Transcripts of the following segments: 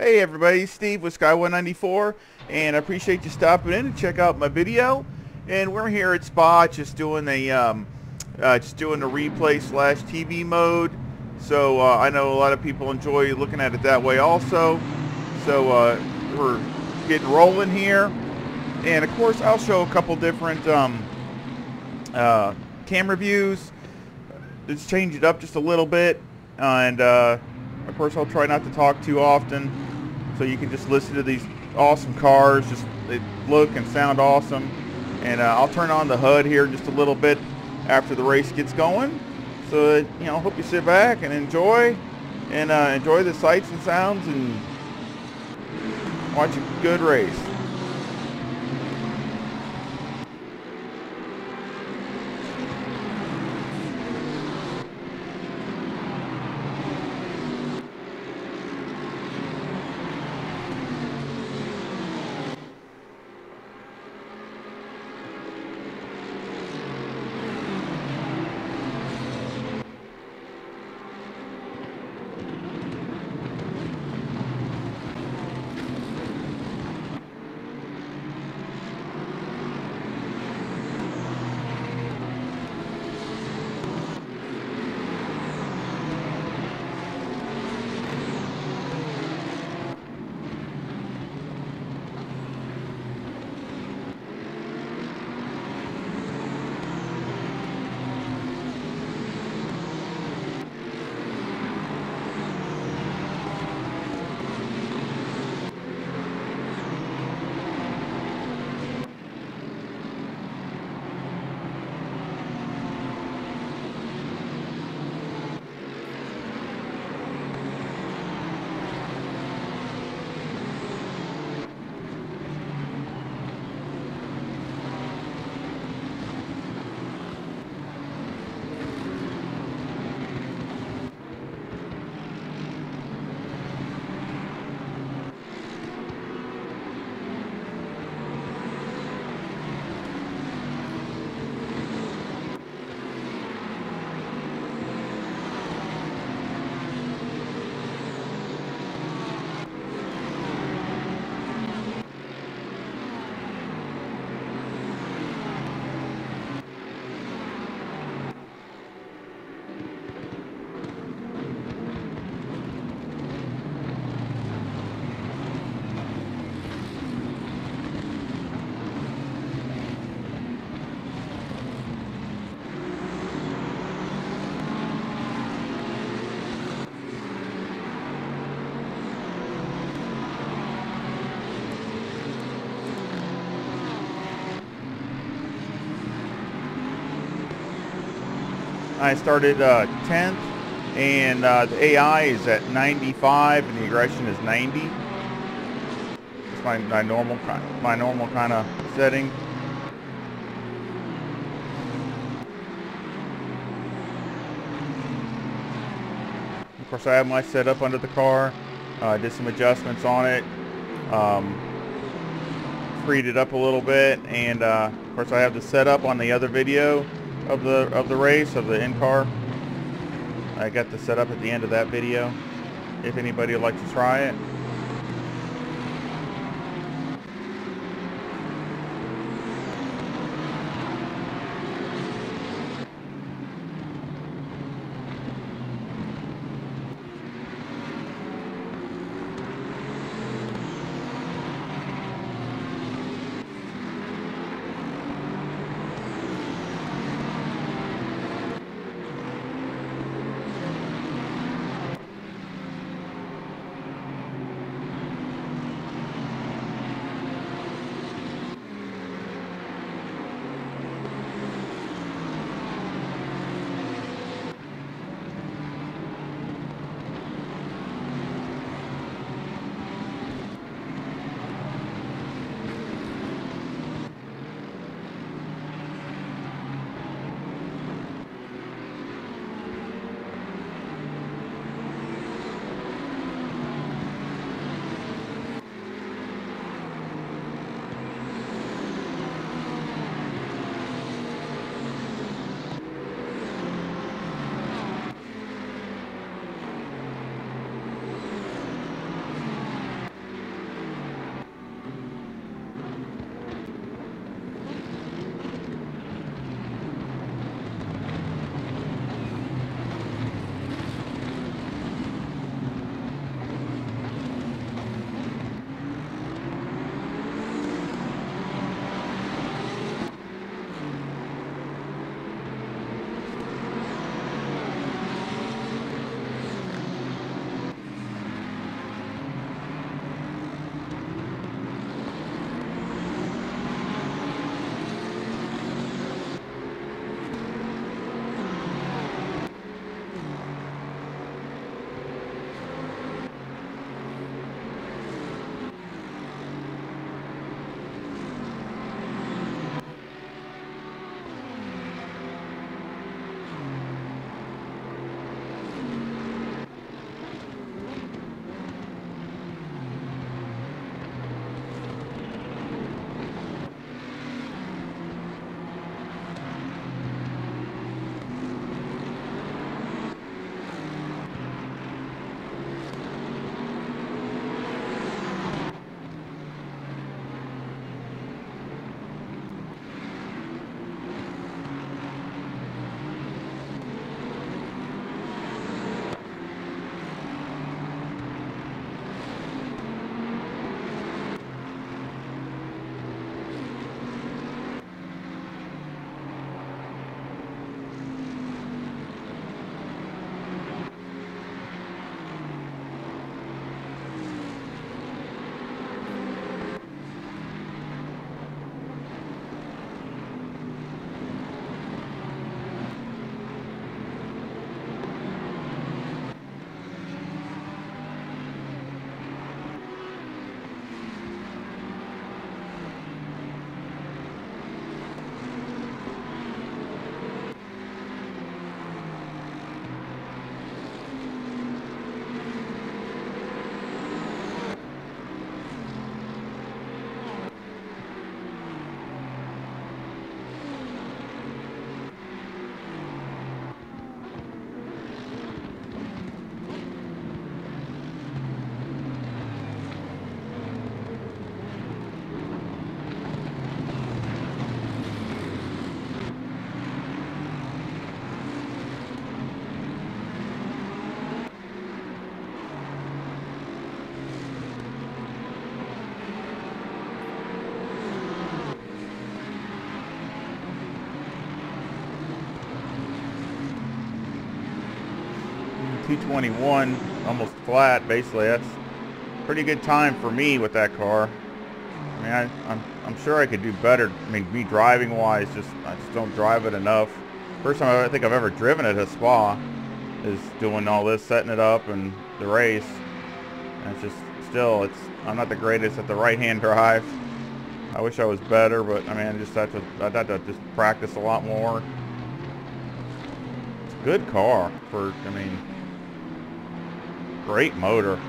Hey everybody, Steve with Sky194 and I appreciate you stopping in to check out my video. And we're here at Spa just doing a um, uh, just doing the replay slash TV mode. So uh, I know a lot of people enjoy looking at it that way also. So uh, we're getting rolling here. And of course I'll show a couple different um, uh, camera views. Just change it up just a little bit. and uh, of course I'll try not to talk too often so you can just listen to these awesome cars. Just they look and sound awesome. And uh, I'll turn on the HUD here just a little bit after the race gets going. So you know, I hope you sit back and enjoy and uh, enjoy the sights and sounds and watch a good race. I started uh, 10th, and uh, the AI is at 95, and the aggression is 90. It's my, my normal my normal kind of setting. Of course, I have my setup under the car. I uh, did some adjustments on it. Um, freed it up a little bit, and uh, of course, I have the setup on the other video of the of the race of the in-car. I got the setup at the end of that video. If anybody would like to try it. 221, almost flat. Basically, that's pretty good time for me with that car. I mean, I, I'm, I'm sure I could do better. I mean, me driving wise, just I just don't drive it enough. First time I think I've ever driven it at Spa is doing all this, setting it up and the race. And it's just still, it's I'm not the greatest at the right-hand drive. I wish I was better, but I mean, I just have to, I'd have to just practice a lot more. It's a good car for, I mean, great motor.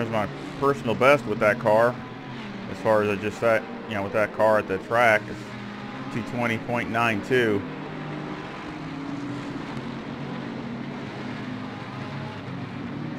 There's my personal best with that car. As far as I just sat, you know, with that car at the track, it's 220.92.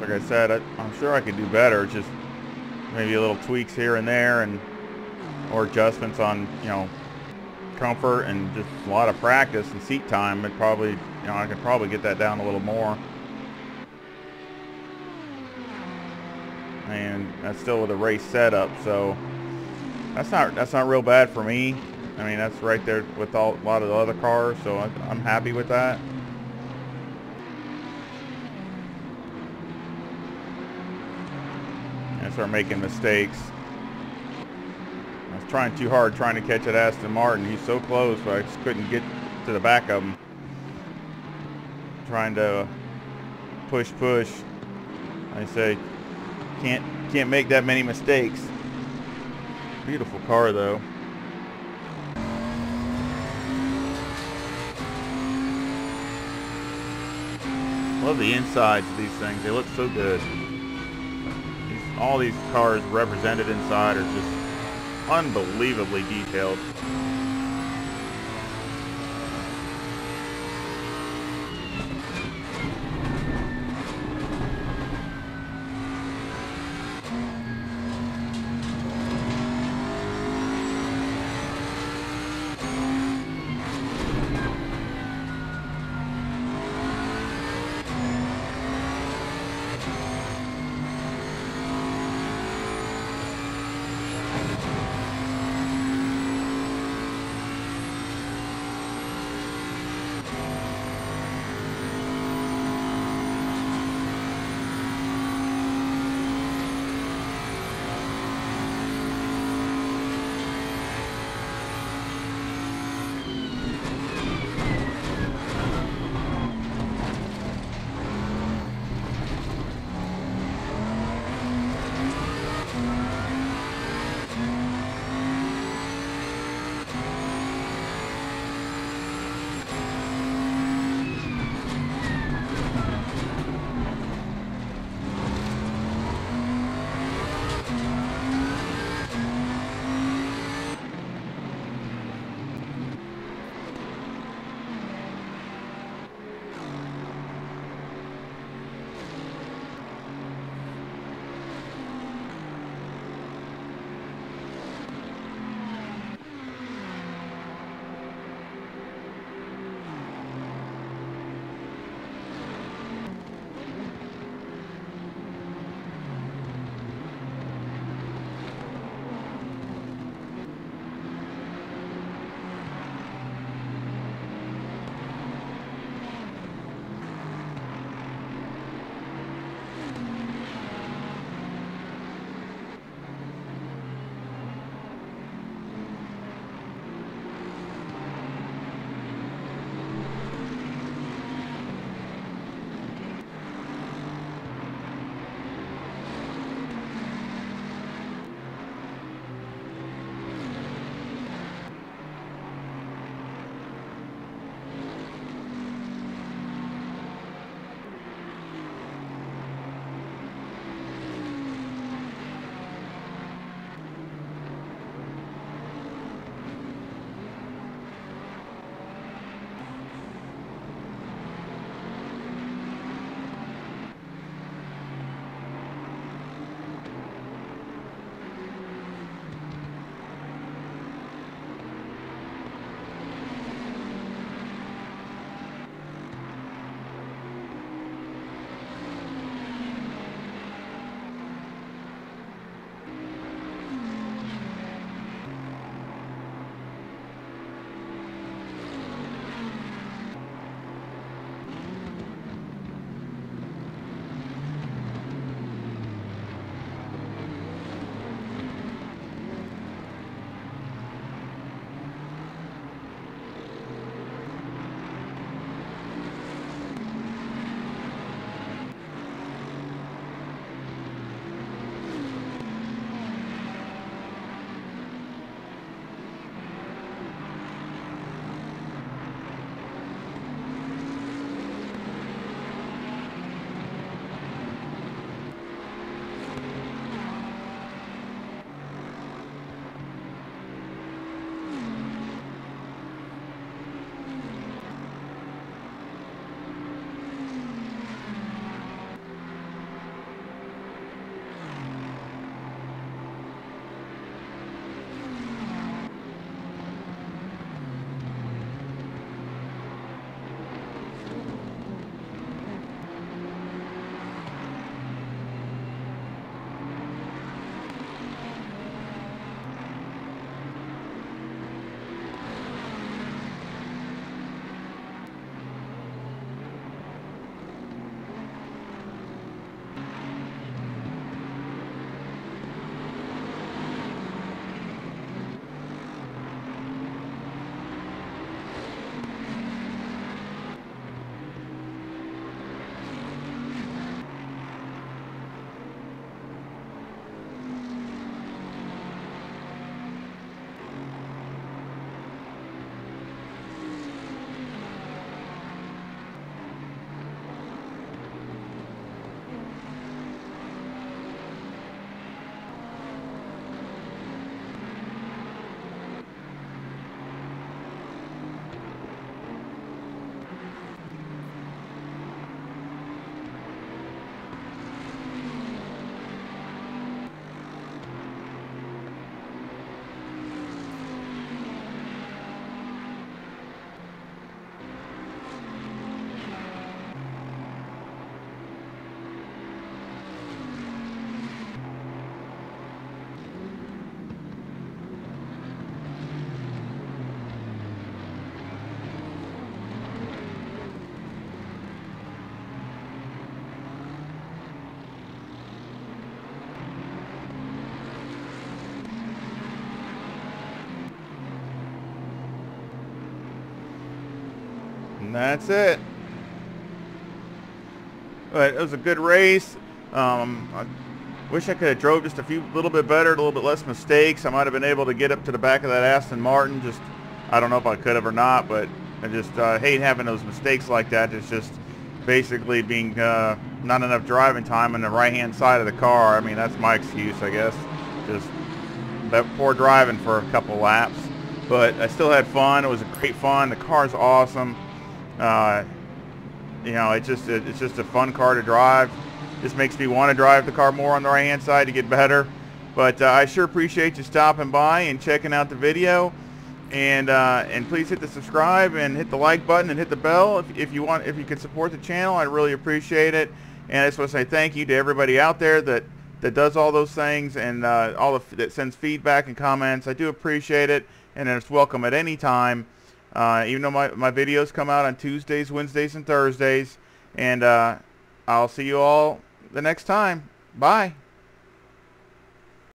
Like I said, I, I'm sure I could do better. Just maybe a little tweaks here and there, and or adjustments on, you know, comfort and just a lot of practice and seat time. It probably, you know, I could probably get that down a little more. And that's still with a race setup so that's not that's not real bad for me. I mean that's right there with all, a lot of the other cars so I, I'm happy with that. And start making mistakes. I was trying too hard trying to catch at Aston Martin. He's so close but I just couldn't get to the back of him. Trying to push push. I say can't can't make that many mistakes. Beautiful car though. Love the insides of these things. They look so good. All these cars represented inside are just unbelievably detailed. And that's it. But it was a good race. Um, I wish I could have drove just a few, little bit better, a little bit less mistakes. I might have been able to get up to the back of that Aston Martin. Just, I don't know if I could have or not, but I just uh, hate having those mistakes like that. It's just basically being uh, not enough driving time on the right-hand side of the car. I mean, that's my excuse, I guess. Just poor driving for a couple laps. But I still had fun. It was a great fun. The car's awesome. Uh, you know, it's just it, it's just a fun car to drive. This makes me want to drive the car more on the right-hand side to get better. But uh, I sure appreciate you stopping by and checking out the video. And uh, and please hit the subscribe and hit the like button and hit the bell if, if you want if you could support the channel. I really appreciate it. And I just want to say thank you to everybody out there that that does all those things and uh, all the, that sends feedback and comments. I do appreciate it, and it's welcome at any time. Uh, even though my, my videos come out on Tuesdays, Wednesdays, and Thursdays. And uh, I'll see you all the next time. Bye.